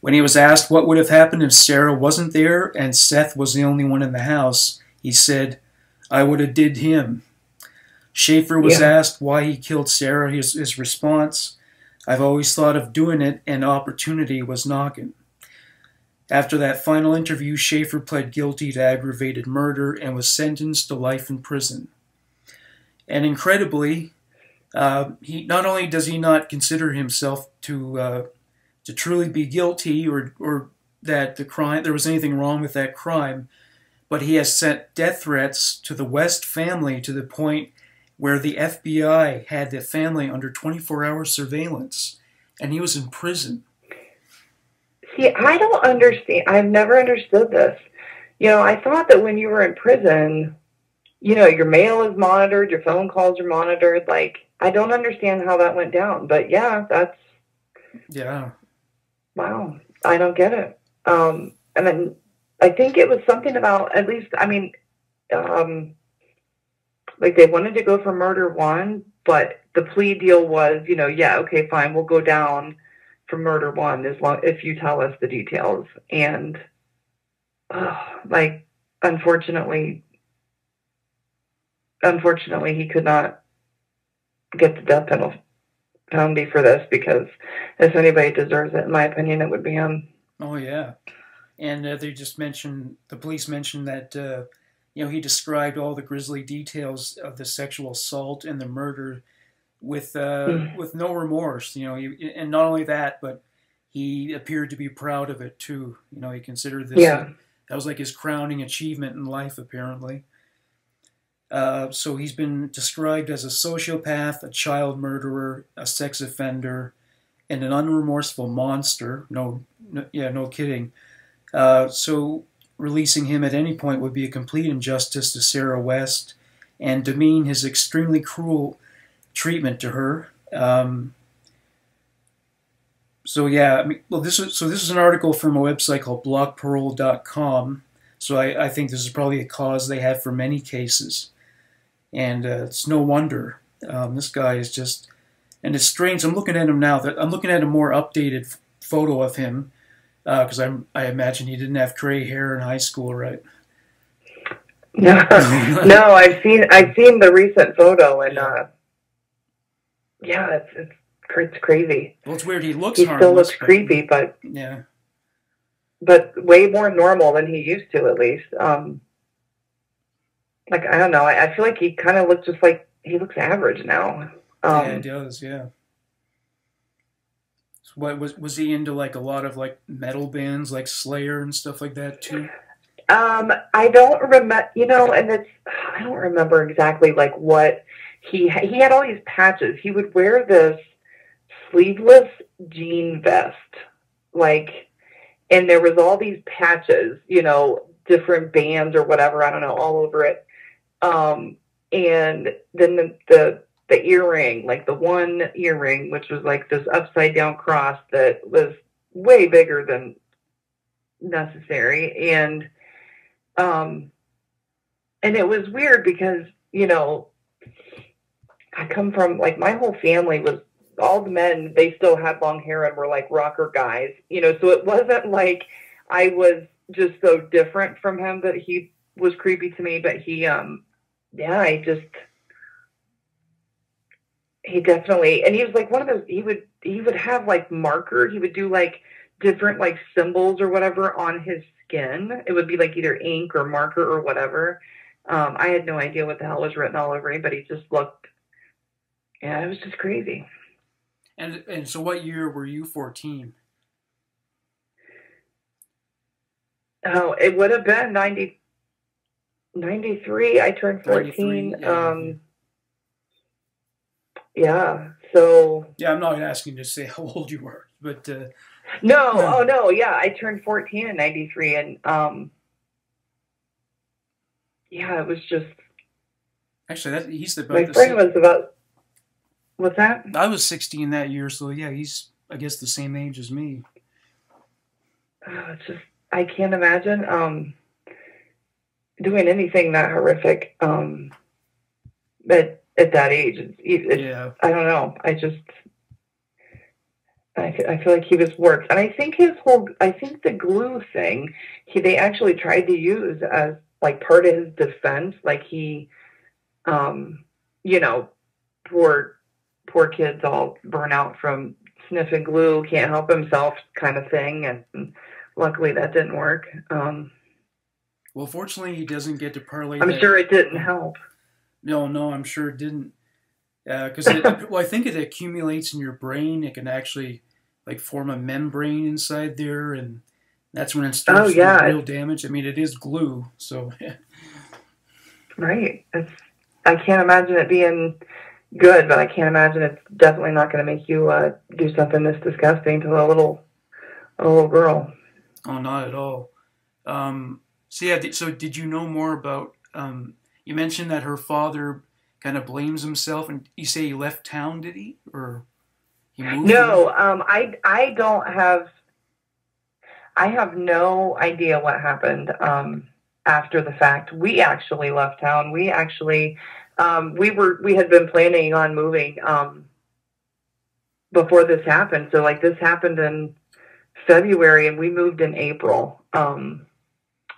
When he was asked what would have happened if Sara wasn't there and Seth was the only one in the house, he said, I would have did him. Shafer was Yeah. asked why he killed Sara. His, his response, I've always thought of doing it and opportunity was knocking. After that final interview, Shafer pled guilty to aggravated murder and was sentenced to life in prison. And incredibly, uh, he not only does he not consider himself to uh, to truly be guilty or or that the crime there was anything wrong with that crime, but he has sent death threats to the West family to the point where the FBI had the family under 24-hour surveillance, and he was in prison. See, I don't understand. I've never understood this. You know, I thought that when you were in prison, you know, your mail is monitored, your phone calls are monitored. Like, I don't understand how that went down. But yeah, that's Yeah. wow. I don't get it. Um, and then I think it was something about at least. I mean, um, like they wanted to go for murder one, but the plea deal was, you know, yeah, okay, fine, we'll go down for murder one as long if you tell us the details. And uh, like, unfortunately, unfortunately, he could not get the death penalty penalty for this because if anybody deserves it, in my opinion, it would be him. Oh yeah, and uh, they just mentioned the police mentioned that uh, you know he described all the grisly details of the sexual assault and the murder with uh, Mm. with no remorse. You know, he, and not only that, but he appeared to be proud of it too. You know, he considered this Yeah. that was like his crowning achievement in life, apparently. Uh, so he's been described as a sociopath, a child murderer, a sex offender, and an unremorseful monster. No, no yeah, no kidding. Uh, so releasing him at any point would be a complete injustice to Sara West and demean his extremely cruel treatment to her. Um, so yeah, I mean, well, this is so this is an article from a website called blockparole.com. So I, I think this is probably a cause they have for many cases, and uh, it's no wonder. Um, this guy is just, and it's strange. I'm looking at him now. That I'm looking at a more updated photo of him because uh, I'm I imagine he didn't have gray hair in high school, right? No, no, I've seen I've seen the recent photo, and uh, yeah, it's it's it's crazy. Well, it's weird. He looks. He still looks but, creepy, but yeah, but way more normal than he used to, at least. Um, like I don't know. I, I feel like he kind of looks just like he looks average now. Um, yeah, he does. Yeah. What was was he into? Like a lot of like metal bands, like Slayer and stuff like that too. Um, I don't remember. You know, and it's I don't remember exactly like what he he had all these patches. He would wear this sleeveless jean vest, like, and there was all these patches, you know, different bands or whatever, I don't know, all over it. Um, and then the, the the earring, like the one earring, which was like this upside down cross that was way bigger than necessary, and um, and it was weird because you know I come from like my whole family was all the men they still had long hair and were like rocker guys, you know. So it wasn't like I was just so different from him that he was creepy to me. But he, um, yeah, I just he definitely and he was like one of those. He would he would have like marker. He would do like different like symbols or whatever on his skin. It would be like either ink or marker or whatever. Um, I had no idea what the hell was written all over him, but he just looked. Yeah, it was just crazy. And and so, what year were you 14? Oh, it would have been 90, 93. I turned 14. Yeah. Um, yeah. So. Yeah, I'm not asking to say how old you were, but. Uh, no, yeah. oh no, yeah, I turned 14 in 93, and um, yeah, it was just. Actually, that he's the. My friend was about What's that? I was 16 that year, so yeah, he's I guess the same age as me. Oh, it's just I can't imagine um, doing anything that horrific um, at at that age. It's, it's, yeah. I don't know. I just I, I feel like he was worked, and I think his whole I think the glue thing he they actually tried to use as like part of his defense. Like he, um, you know, poor poor kid's all burn out from sniffing glue, can't help himself kind of thing. And luckily that didn't work. Um, well, fortunately, he doesn't get to parlay. I'm that. sure it didn't help. No, no, I'm sure it didn't. Because uh, well, I think it accumulates in your brain. It can actually like form a membrane inside there, and that's when it starts oh, yeah. real damage. I mean, it is glue, so. right. It's, I can't imagine it being good, but I can't imagine it's definitely not going to make you uh, do something this disgusting to a little a little girl. Oh, not at all. Um, so yeah, so did you know more about? Um, you mentioned that her father kind of blames himself, and you say he left town. Did he or he moved? No, um, I I don't have. I have no idea what happened um, after the fact. We actually left town. We actually um, we were we had been planning on moving um, before this happened. So like this happened in February, and we moved in April. Um,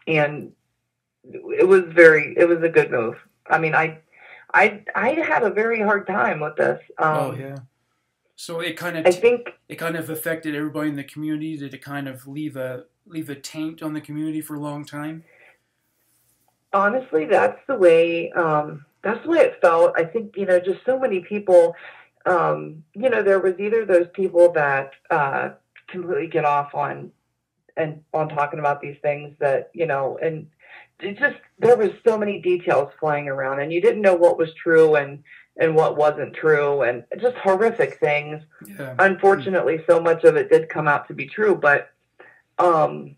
and it was very it was a good move. I mean, I I I had a very hard time with this. Um, oh yeah. So it kind of I think it kind of affected everybody in the community. Did it kind of leave a leave a taint on the community for a long time? Honestly, that's the way um, that's the way it felt. I think, you know, just so many people, um, you know, there was either those people that uh, completely get off on and on talking about these things that, you know, and it just there was so many details flying around and you didn't know what was true and and what wasn't true and just horrific things. Yeah. Unfortunately, so much of it did come out to be true, but um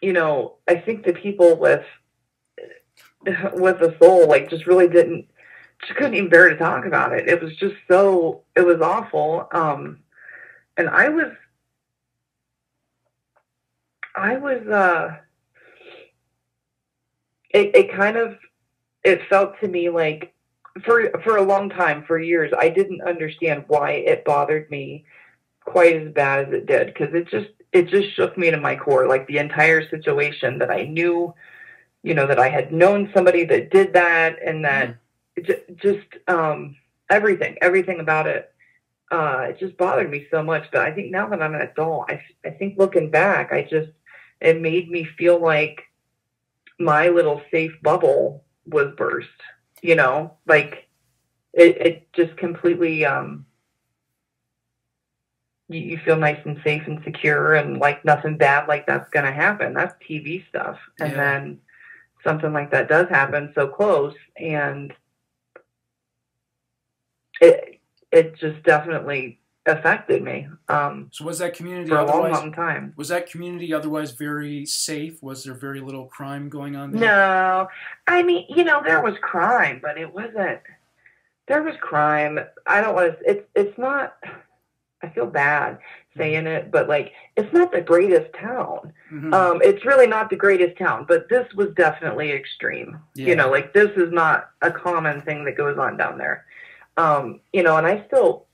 you know, I think the people with with the soul, like just really didn't, just couldn't even bear to talk about it. It was just so, it was awful. Um, and I was, I was uh it it kind of it felt to me like for for a long time for years I didn't understand why it bothered me quite as bad as it did because it just it just shook me to my core like the entire situation that I knew you know that I had known somebody that did that and that mm. just um everything everything about it uh it just bothered me so much but I think now that I'm an adult I I think looking back I just it made me feel like my little safe bubble was burst you know? Like it, it just completely um you, you feel nice and safe and secure and like nothing bad like that's gonna happen. That's tv stuff. And yeah. then something like that does happen so close and it it just definitely affected me. Um, so was that community for a long, long time? Was that community otherwise very safe? Was there very little crime going on there? No, I mean, you know, there was crime, but it wasn't. There was crime. I don't want to. It's it's not. I feel bad saying it, but like it's not the greatest town. Mm-hmm. Um, it's really not the greatest town, but this was definitely extreme. Yeah. You know, like this is not a common thing that goes on down there. Um, you know, and I still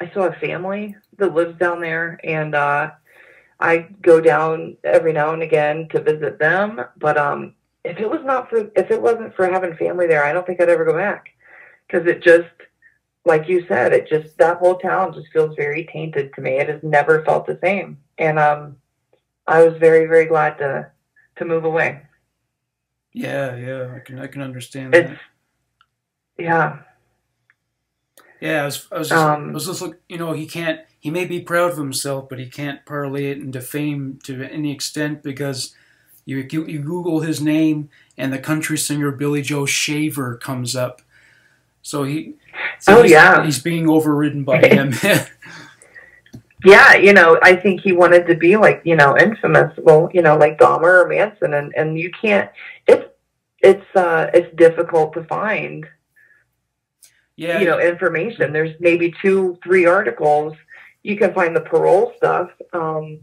I still have family that lives down there, and uh, I go down every now and again to visit them. But um, if it was not for if it wasn't for having family there, I don't think I'd ever go back because it just like you said, it just that whole town just feels very tainted to me. It has never felt the same, and um, I was very very glad to to move away. Yeah, yeah, I can I can understand it's, that. Yeah, yeah, I was, I was, just, um, I was just look, you know, he can't, he may be proud of himself, but he can't parlay it into fame to any extent because you, you, you Google his name and the country singer Billy Joe Shaver comes up. So he, so oh he's, yeah, he's being overridden by him. yeah, you know, I think he wanted to be like, you know, infamous. Well, you know, like Dahmer or Manson, and and you can't. It's it's uh it's difficult to find yeah. you know, information. There's maybe two, three articles. You can find the parole stuff um,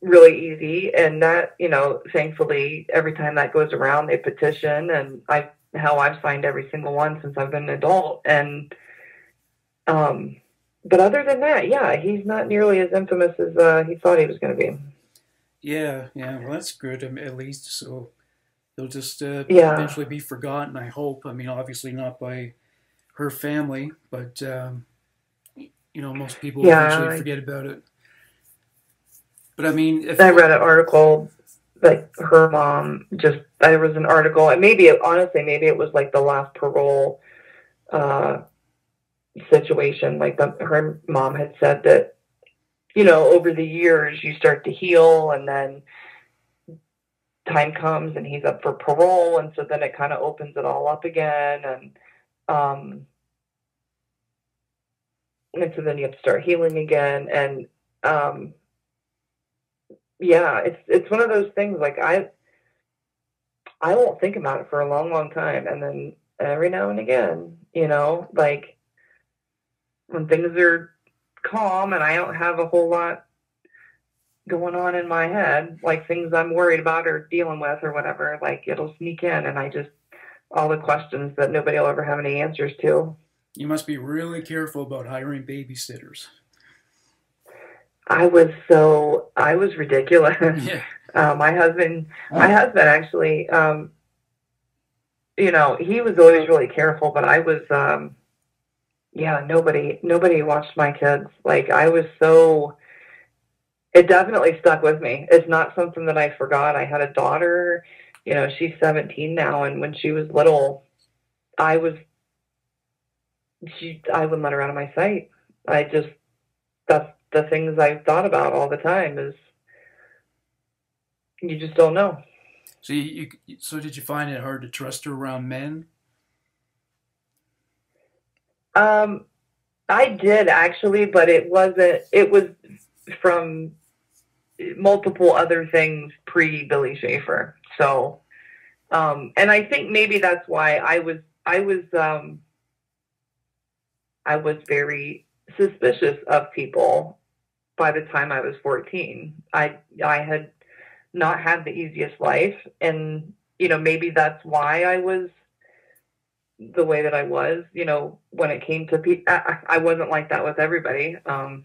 really easy, and that you know, thankfully, every time that goes around, they petition, and I how I've signed every single one since I've been an adult, and um, but other than that, yeah, he's not nearly as infamous as uh, he thought he was going to be. Yeah, yeah, well, that's good at least. So he'll just uh, yeah. eventually be forgotten. I hope. I mean, obviously not by her family, but um, you know most people yeah, eventually I, forget about it. But I mean, if I read an article like her mom just there was an article and maybe it, honestly maybe it was like the last parole uh, situation like the, her mom had said that you know over the years you start to heal and then time comes and he's up for parole and so then it kind of opens it all up again and um, and so then you have to start healing again. And um, yeah, it's it's one of those things. Like I, I won't think about it for a long, long time, and then every now and again, you know, like when things are calm and I don't have a whole lot going on in my head, like things I'm worried about or dealing with or whatever, like it'll sneak in and I just all the questions that nobody will ever have any answers to. You must be really careful about hiring babysitters. I was so I was ridiculous. Yeah. Uh, my husband, my husband actually, um, you know, he was always really careful, but I was, um, yeah, nobody, nobody watched my kids. Like I was so, it definitely stuck with me. It's not something that I forgot. I had a daughter you know, she's 17 now, and when she was little, I was, she, I wouldn't let her out of my sight. I just, that's the things I thought about all the time is, you just don't know. So you, you, so did you find it hard to trust her around men? Um, I did actually, but it wasn't. It was from multiple other things pre Billy Shafer. So, um, and I think maybe that's why I was I was um, I was very suspicious of people by the time I was 14. I I had not had the easiest life. And, you know, maybe that's why I was the way that I was, you know, when it came to people. I, I wasn't like that with everybody. Um,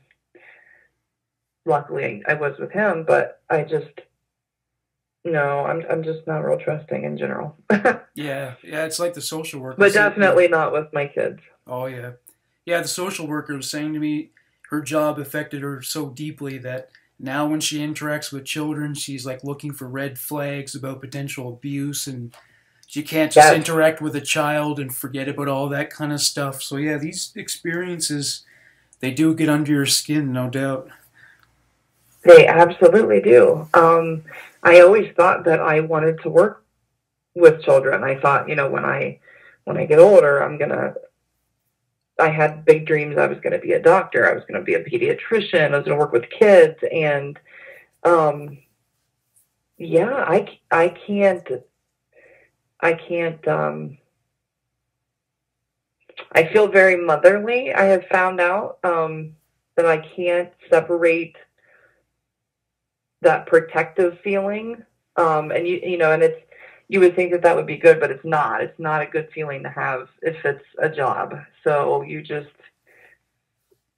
luckily I was with him, but I just, no, I'm, I'm just not real trusting in general. yeah. Yeah. It's like the social worker. But definitely not with my kids. Oh yeah. Yeah. The social worker was saying to me, her job affected her so deeply that now when she interacts with children, she's like looking for red flags about potential abuse and she can't just That's, interact with a child and forget about all that kind of stuff. So yeah, these experiences they do get under your skin, no doubt. They absolutely do. Um, I always thought that I wanted to work with children. I thought, you know, when I when I get older, I'm gonna. I had big dreams. I was going to be a doctor. I was going to be a pediatrician. I was going to work with kids, and um, yeah, I I can't. I can't. Um, I feel very motherly. I have found out um, that I can't separate that protective feeling. Um, and you, you know, and it's, you would think that that would be good, but it's not. It's not a good feeling to have if it's a job. So you just,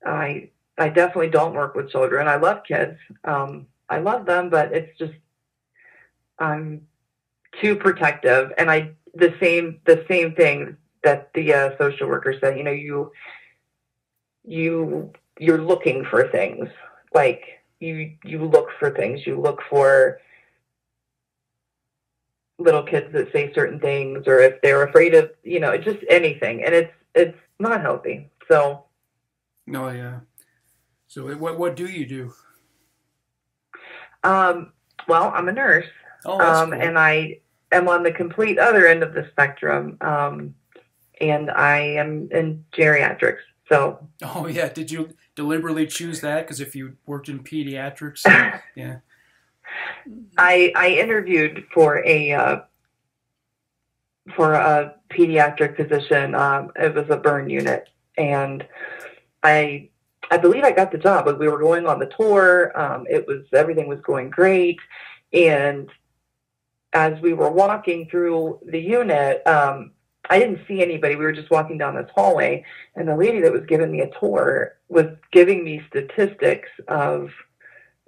I, I definitely don't work with children. I love kids. Um, I love them, but it's just, I'm too protective. And I, the same, the same thing that the uh, social worker said, you know, you, you, you're looking for things like you you look for things. You look for little kids that say certain things, or if they're afraid of you know just anything, and it's it's not healthy. So. Oh yeah. So what what do you do? Um. Well, I'm a nurse. Oh, um, cool. and I am on the complete other end of the spectrum. Um, and I am in geriatrics. So. Oh yeah. Did you deliberately choose that? Because if you worked in pediatrics, yeah. I I interviewed for a uh, for a pediatric position. Um, it was a burn unit, and I I believe I got the job. But we were going on the tour. Um, it was everything was going great, and as we were walking through the unit, um, I didn't see anybody. We were just walking down this hallway, and the lady that was giving me a tour was giving me statistics of,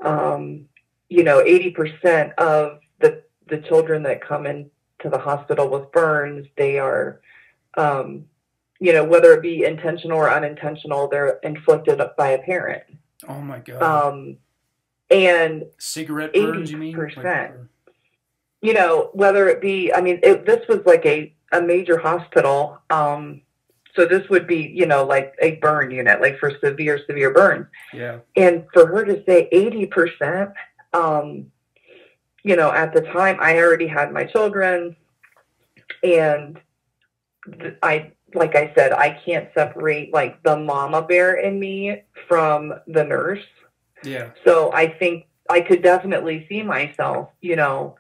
um, you know, 80% of the the children that come into the hospital with burns, they are, um, you know, whether it be intentional or unintentional, they're inflicted by a parent. Oh my god. Um, and cigarette burns, you mean? Percent. you know, whether it be, I mean, it, this was like a a major hospital. Um, so this would be, you know, like a burn unit, like for severe, severe burns. Yeah. And for her to say 80%, um, you know, at the time I already had my children and I, like I said, I can't separate like the mama bear in me from the nurse. Yeah. So I think I could definitely see myself, you know,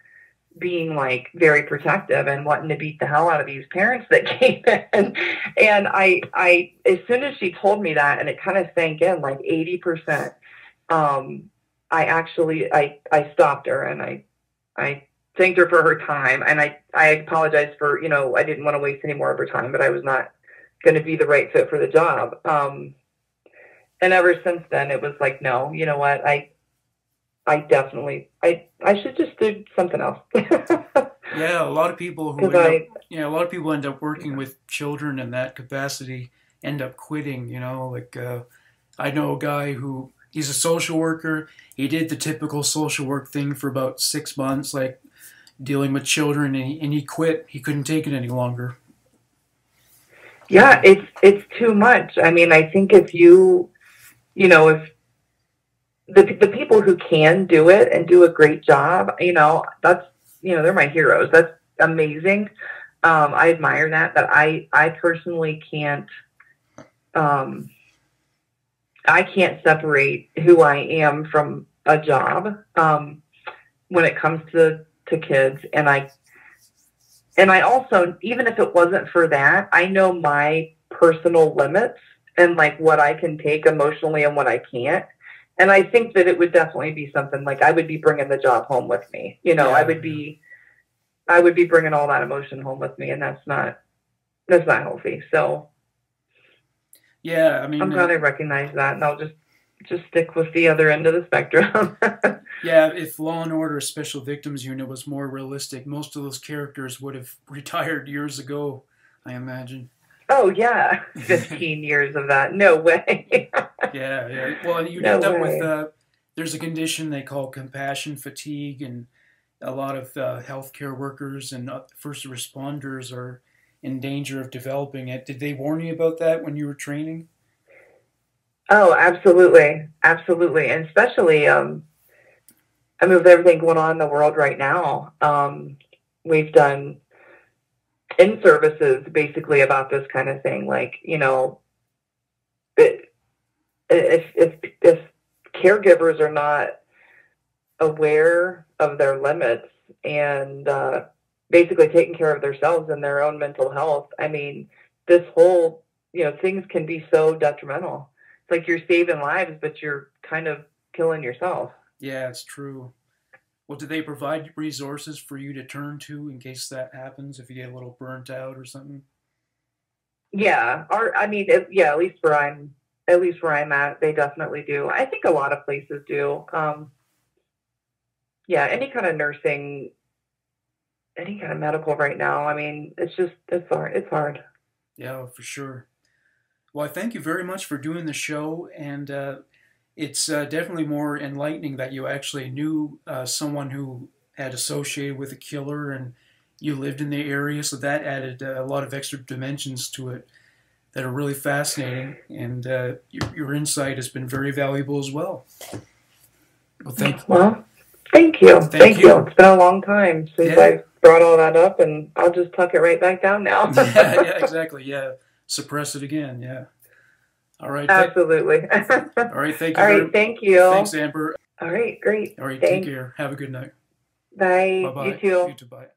being like very protective and wanting to beat the hell out of these parents that came in. And I, I, as soon as she told me that, and it kind of sank in like 80%, um, I actually, I, I stopped her and I, I thanked her for her time. And I, I apologized for, you know, I didn't want to waste any more of her time, but I was not going to be the right fit for the job. Um, and ever since then, it was like, no, you know what? I, I definitely I I should just do something else. yeah, a lot of people who end I, up, yeah, a lot of people end up working with children in that capacity end up quitting. You know, like uh, I know a guy who he's a social worker. He did the typical social work thing for about six months, like dealing with children, and he, and he quit. He couldn't take it any longer. Yeah, it's it's too much. I mean, I think if you, you know, if the the people who can do it and do a great job, you know, that's you know, they're my heroes. That's amazing. Um, I admire that, but I I personally can't um, I can't separate who I am from a job um, when it comes to to kids, and I and I also even if it wasn't for that, I know my personal limits and like what I can take emotionally and what I can't and I think that it would definitely be something like I would be bringing the job home with me. You know, I Yeah. would be, I would be bringing all that emotion home with me, and that's not, that's not healthy. So Yeah, I mean, I'm glad I recognize that, and I'll just, just stick with the other end of the spectrum. yeah, if Law and Order Special Victims Unit was more realistic, most of those characters would have retired years ago. I imagine. oh yeah, 15 years of that. No way. Yeah, yeah. Well, you No end up way. with uh, there's a condition they call compassion fatigue, and a lot of uh, healthcare workers and uh, first responders are in danger of developing it. Did they warn you about that when you were training? Oh, absolutely, absolutely, and especially, um, I mean, with everything going on in the world right now, um, we've done in services basically about this kind of thing. Like, you know, it, if if if caregivers are not aware of their limits and uh, basically taking care of themselves and their own mental health, I mean, this whole you know things can be so detrimental it's like you're saving lives, but you're kind of killing yourself. Yeah, it's true. Well, do they provide resources for you to turn to in case that happens if you get a little burnt out or something? Yeah, or I mean, it, yeah, at least where I'm, at least where I'm at, they definitely do. I think a lot of places do. Um, yeah, any kind of nursing, any kind of medical right now. I mean, it's just it's hard. It's hard. Yeah, for sure. Well, I thank you very much for doing the show, and uh, it's uh, definitely more enlightening that you actually knew uh, someone who had associated with a killer and you lived in the area, so that added uh, a lot of extra dimensions to it that are really fascinating, and uh, your, your insight has been very valuable as well. Well, thank Well, thank you, Thank thank, you. you. It's been a long time since Yeah. I brought all that up, and I'll just tuck it right back down now. yeah, yeah, exactly. Yeah, suppress it again. Yeah. All right. Absolutely. all right. Thank you. All right. very- thank you. Thanks, Amber. All right, great. All right. Take care. Have a good night. Bye. Bye bye. You too. You too. Bye.